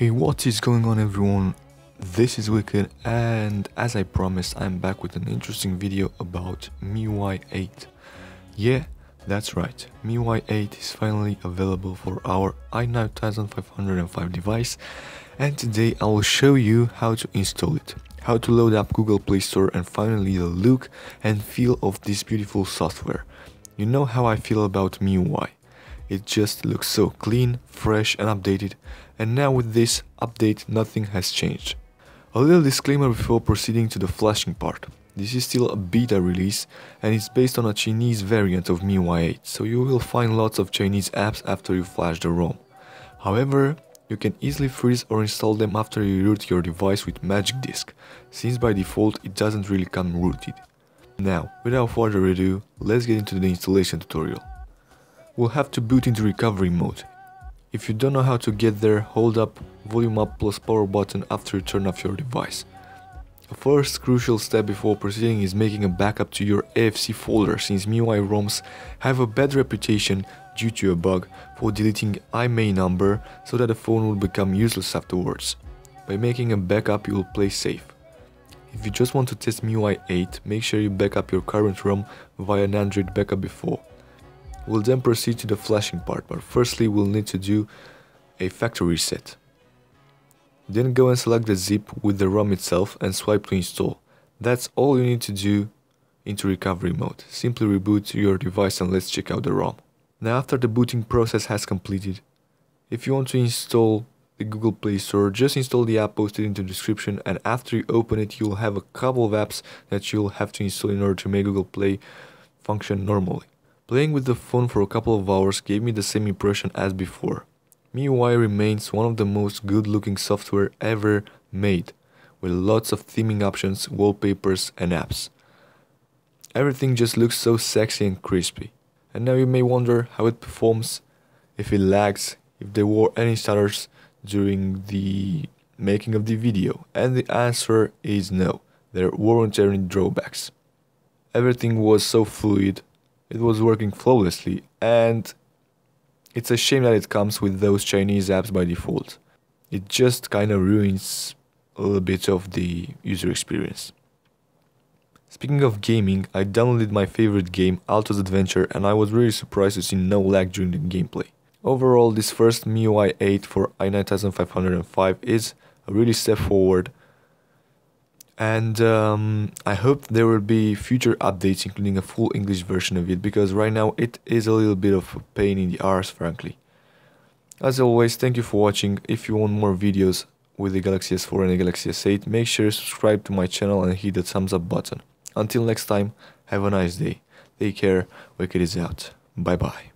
Hey, what is going on everyone? This is Wicked and as I promised I'm back with an interesting video about MIUI 8. Yeah, that's right, MIUI 8 is finally available for our i9505 device and today I will show you how to install it, how to load up Google Play Store and finally the look and feel of this beautiful software. You know how I feel about MIUI. It just looks so clean, fresh and updated and now with this update nothing has changed. A little disclaimer before proceeding to the flashing part. This is still a beta release and it's based on a Chinese variant of MIUI 8, so you will find lots of Chinese apps after you flash the ROM. However, you can easily freeze or install them after you root your device with Magisk, since by default it doesn't really come rooted. Now, without further ado, let's get into the installation tutorial will have to boot into recovery mode. If you don't know how to get there, hold up volume up plus power button after you turn off your device. The first crucial step before proceeding is making a backup to your EFS folder since MIUI ROMs have a bad reputation due to a bug for deleting IMEI number so that the phone will become useless afterwards. By making a backup you will play safe. If you just want to test MIUI 8, make sure you backup your current ROM via an Android backup before. We'll then proceed to the flashing part, but firstly we'll need to do a factory reset. Then go and select the zip with the ROM itself and swipe to install. That's all you need to do into recovery mode. Simply reboot your device and let's check out the ROM. Now after the booting process has completed, if you want to install the Google Play Store, just install the app posted in the description and after you open it you'll have a couple of apps that you'll have to install in order to make Google Play function normally. Playing with the phone for a couple of hours gave me the same impression as before. MIUI remains one of the most good looking software ever made, with lots of theming options, wallpapers and apps. Everything just looks so sexy and crispy. And now you may wonder how it performs, if it lags, if there were any stutters during the making of the video. And the answer is no, there weren't any drawbacks. Everything was so fluid it was working flawlessly and it's a shame that it comes with those Chinese apps by default. It just kinda ruins a little bit of the user experience. Speaking of gaming, I downloaded my favorite game, Alto's Adventure, and I was really surprised to see no lag during the gameplay. Overall, this first MIUI 8 for i9505 is a really step forward and um, I hope there will be future updates including a full English version of it because right now it is a little bit of a pain in the arse frankly. As always, thank you for watching. If you want more videos with the Galaxy S4 and the Galaxy S8, make sure you subscribe to my channel and hit the thumbs up button. Until next time, have a nice day. Take care, Wicked is out. Bye bye.